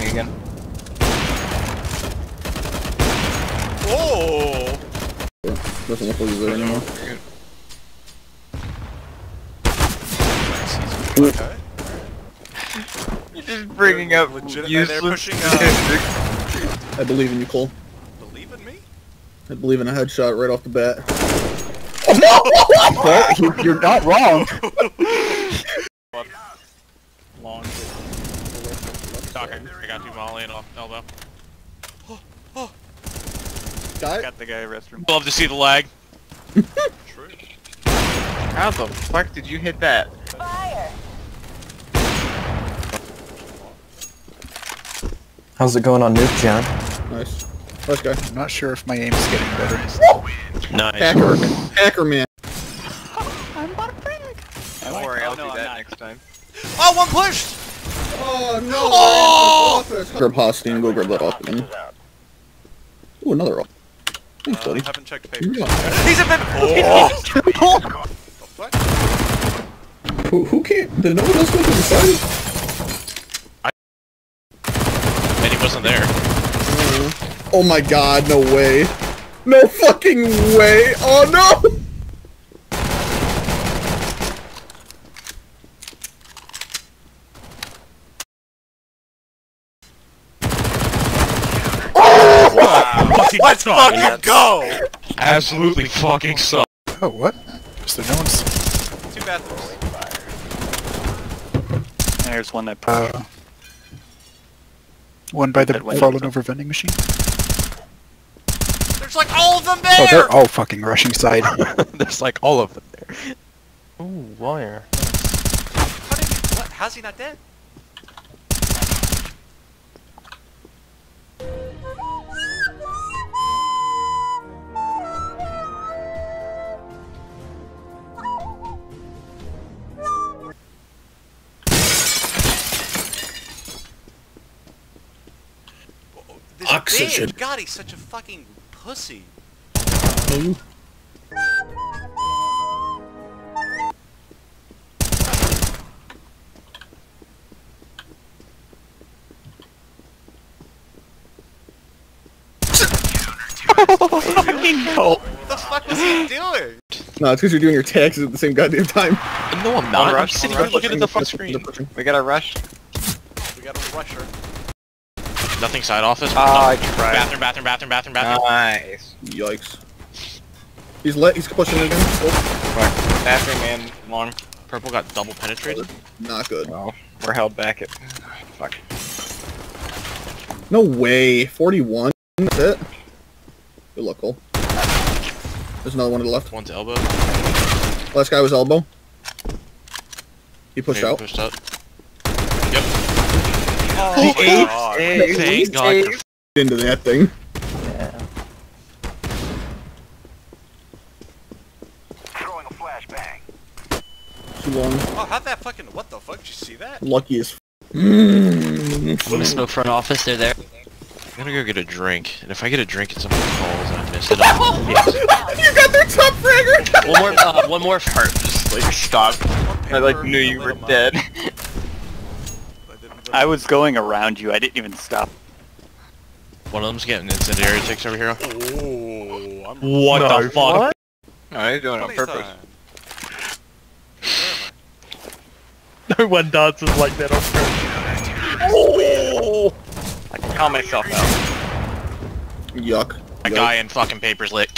me again. Oh! Doesn't look like he's there anymore. Okay. You're just bringing up Legitimately, useless they're pushing, uh, I believe in you, Cole. Believe in me? I believe in a headshot right off the bat. well, you- you're not wrong. Long. Talking. I got you Molly and off elbow. Got it? Got the guy restroom. Love to see the lag. True. How the fuck did you hit that? Fire. How's it going on Nuke, John? Nice. Nice guy. I'm not sure if my aim is getting better. Nice. Hacker. Hacker man. I'm about to break. Don't worry, I'll Oh, no, do that next time. Oh, one pushed! Oh no! Oh! Grab Hosty and go grab that off again. Ooh, another off. Thanks, Uh, buddy. haven't checked papers. Yeah. He's a bit. Oh! what? Who, who can't? Did no one else go to the side? And he wasn't there. Oh my god, no way. No fucking way! Oh no! Let's fucking go! Absolutely fucking suck. Oh, what? Is there no one's... Two bathrooms. There's one that Uh, one by the fallen over vending machine? There's like all of them there! Oh, they're all fucking rushing side. There's like all of them there. Ooh, wire. How did he, what? How's he not dead? Oxygen. bitch, God, he's such a fucking pussy. What the fuck was he doing? No, it's because you're doing your taxes at the same goddamn time. No, I'm not. I'm rush, sitting here looking at the fuck screen. We got a rush. We got a rusher. Nothing side office. Ah, I No. tried. Bathroom, bathroom, bathroom, bathroom, bathroom. Nice. Yikes. He's let. He's pushing it again. Oh, Right. Bathroom and long. Purple got double penetrated. not good. Well, we're held back at. Fuck. No way. 41. That's it. Good luck, Cole. There's another one to the left. One's elbow. Last guy was elbow. He pushed Maybe out. Pushed up. Yep. Oh, Hey, Thank God. for Into that thing. Yeah. Too long. Oh, how'd that fucking, what the fuck, did you see that? Lucky as. Mmm. Smoke front office, they're there. I'm gonna go get a drink, and if I get a drink and someone calls and I miss it, I'll... yes. you got their top fragger! One more, uh, one more heart. Just like stop. I like knew you were dead. I was going around you. I didn't even stop. One of them's getting incendiary ticks over here. Oh, I'm What the fuck? No, he's doing it on purpose. No one dances like that on purpose. I can calm myself out. Yuck. A guy in fucking papers lit. God damn it.